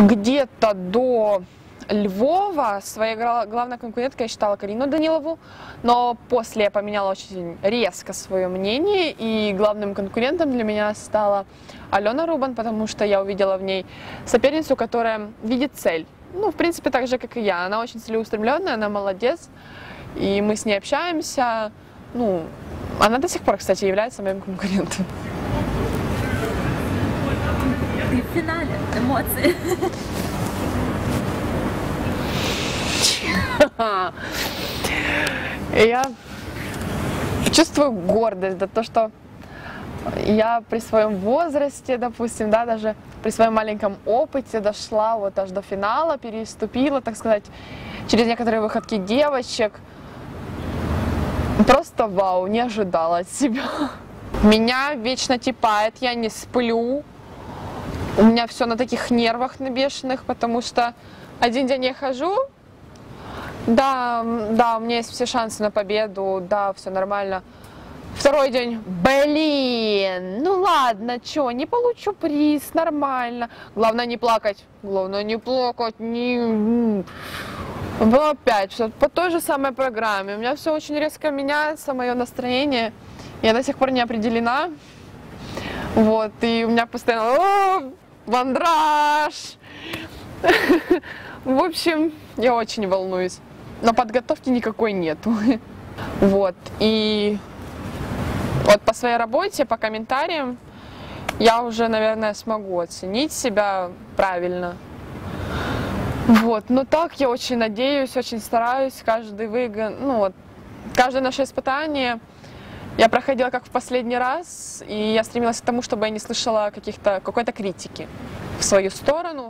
Где-то до Львова своей гла- главной конкуренткой я считала Карину Данилову, но после я поменяла очень резко свое мнение, и главным конкурентом для меня стала Алена Рубан, потому что я увидела в ней соперницу, которая видит цель. Ну, в принципе, так же, как и я. Она очень целеустремленная, она молодец, и мы с ней общаемся. Ну, она до сих пор, кстати, является моим конкурентом. Ти в фіналі емоції. И я чувствую гордость за то, что я при своем возрасте, допустим, да, даже при своем маленьком опыте дошла вот аж до финала, переступила, так сказать, через некоторые выходки девочек. Просто вау, не ожидала от себя. Меня вечно типает, я не сплю. у меня все на таких нервах на потому что один день я хожу, да, да, у меня есть все шансы на победу, да, все нормально. Второй день, блин, ну ладно, что, не получу приз, нормально. Главное не плакать, главное не плакать, не... Но опять, все по той же самой программе. У меня все очень резко меняется, мое настроение. Я до сих пор не определена. Вот, и у меня постоянно «О, мандраж. В общем, я очень волнуюсь. Но подготовки никакой нету. Вот, и вот по своей работе, по комментариям, я уже, наверное, смогу оценить себя правильно. Вот, но так я очень надеюсь, очень стараюсь, каждый выгон, ну вот, каждое наше испытание я проходила как в последний раз, и я стремилась к тому, чтобы я не слышала каких-то, какой-то критики в свою сторону.